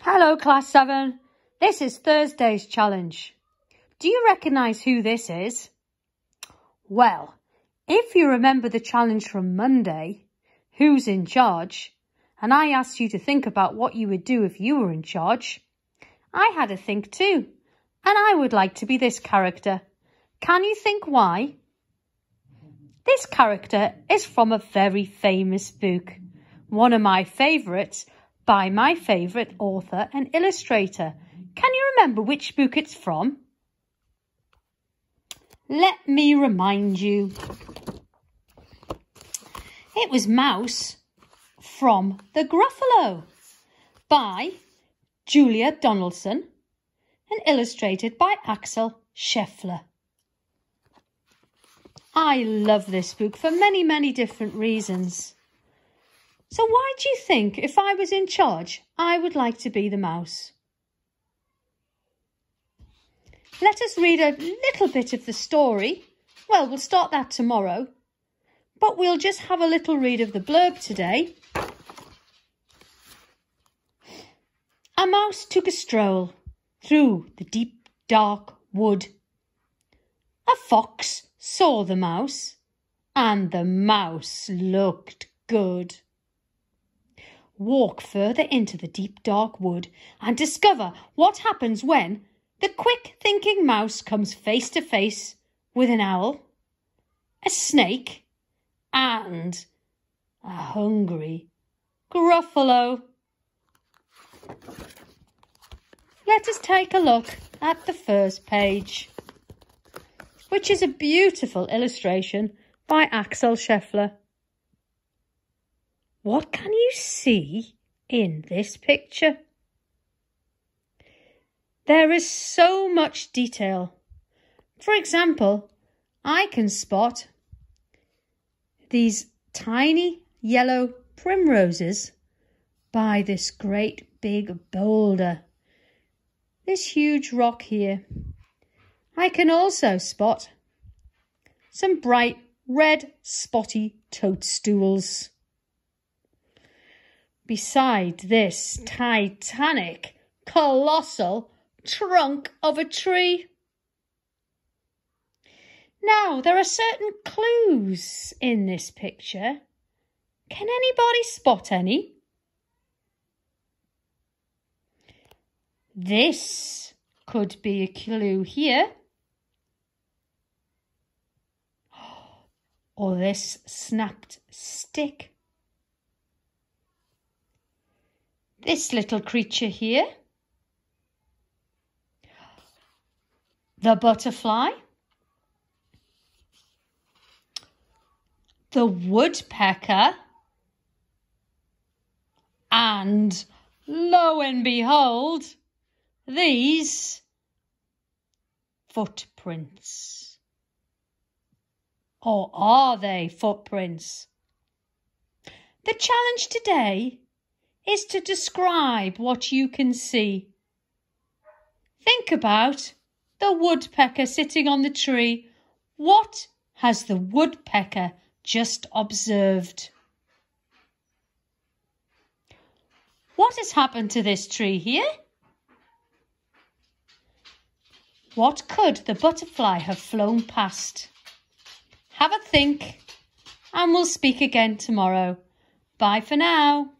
Hello, Class 7. This is Thursday's challenge. Do you recognise who this is? Well, if you remember the challenge from Monday, who's in charge, and I asked you to think about what you would do if you were in charge, I had a think too, and I would like to be this character. Can you think why? This character is from a very famous book, one of my favourites by my favourite author and illustrator. Can you remember which book it's from? Let me remind you. It was Mouse from The Gruffalo by Julia Donaldson and illustrated by Axel Scheffler. I love this book for many, many different reasons. So why do you think if I was in charge, I would like to be the mouse? Let us read a little bit of the story. Well, we'll start that tomorrow. But we'll just have a little read of the blurb today. A mouse took a stroll through the deep dark wood. A fox saw the mouse, and the mouse looked good walk further into the deep dark wood and discover what happens when the quick thinking mouse comes face to face with an owl, a snake, and a hungry Gruffalo. Let us take a look at the first page, which is a beautiful illustration by Axel Scheffler. What can you see in this picture? There is so much detail. For example, I can spot these tiny yellow primroses by this great big boulder, this huge rock here. I can also spot some bright red spotty toadstools beside this titanic, colossal trunk of a tree. Now, there are certain clues in this picture. Can anybody spot any? This could be a clue here. Or this snapped stick. This little creature here. The butterfly. The woodpecker. And lo and behold, these footprints. Or are they footprints? The challenge today is to describe what you can see. Think about the woodpecker sitting on the tree. What has the woodpecker just observed? What has happened to this tree here? What could the butterfly have flown past? Have a think and we'll speak again tomorrow. Bye for now.